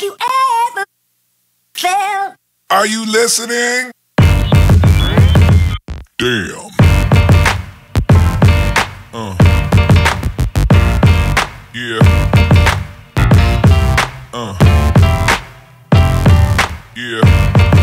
Have you ever felt? Are you listening? Damn. Uh. Yeah. Uh. Yeah.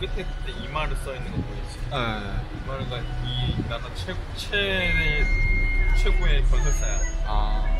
끝에 끝에 이마를 써 있는 거 보이지? 네. 이마르가 이 나라 최 최 최고의 건설사야. 아.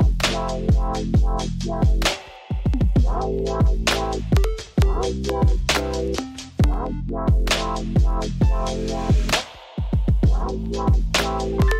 Wow, wow, wow.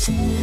Thank